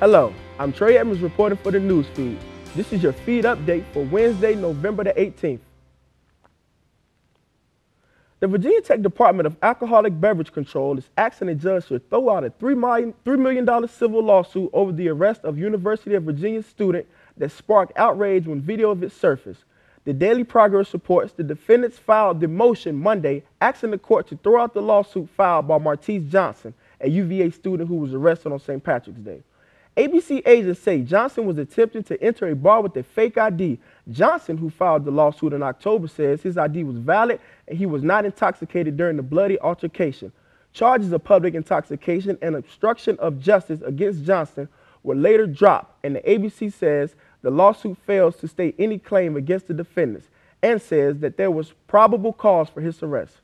Hello, I'm Trey Edmonds reporting for the news feed. This is your feed update for Wednesday, November the 18th. The Virginia Tech Department of Alcoholic Beverage Control is asking a judge to throw out a $3 million civil lawsuit over the arrest of University of Virginia student that sparked outrage when video of it surfaced. The Daily Progress reports the defendants filed the motion Monday asking the court to throw out the lawsuit filed by Martese Johnson, a UVA student who was arrested on St. Patrick's Day. ABC agents say Johnson was attempting to enter a bar with a fake ID. Johnson, who filed the lawsuit in October, says his ID was valid and he was not intoxicated during the bloody altercation. Charges of public intoxication and obstruction of justice against Johnson were later dropped, and the ABC says the lawsuit fails to state any claim against the defendants and says that there was probable cause for his arrest.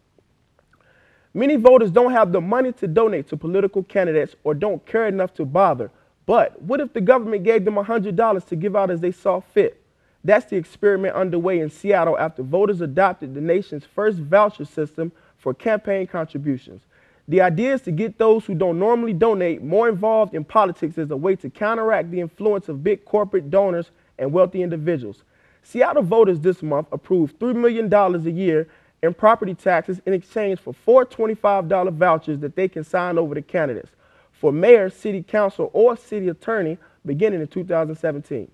Many voters don't have the money to donate to political candidates or don't care enough to bother. But what if the government gave them $100 to give out as they saw fit? That's the experiment underway in Seattle after voters adopted the nation's first voucher system for campaign contributions. The idea is to get those who don't normally donate more involved in politics as a way to counteract the influence of big corporate donors and wealthy individuals. Seattle voters this month approved $3 million a year in property taxes in exchange for four $25 vouchers that they can sign over to candidates for mayor, city council, or city attorney beginning in 2017.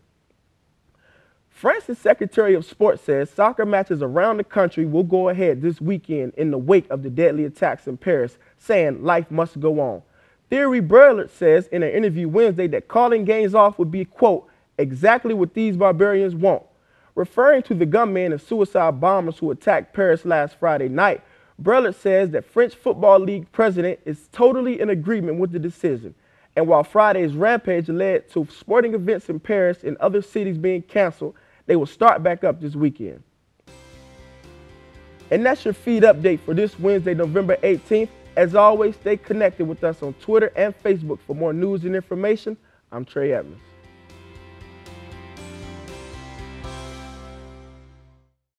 France's Secretary of Sport says soccer matches around the country will go ahead this weekend in the wake of the deadly attacks in Paris, saying life must go on. Thierry Braillard says in an interview Wednesday that calling games off would be, quote, exactly what these barbarians want. Referring to the gunmen and suicide bombers who attacked Paris last Friday night, Braillard says that French Football League president is totally in agreement with the decision. And while Friday's rampage led to sporting events in Paris and other cities being canceled, they will start back up this weekend. And that's your feed update for this Wednesday, November 18th. As always, stay connected with us on Twitter and Facebook for more news and information. I'm Trey Edmonds.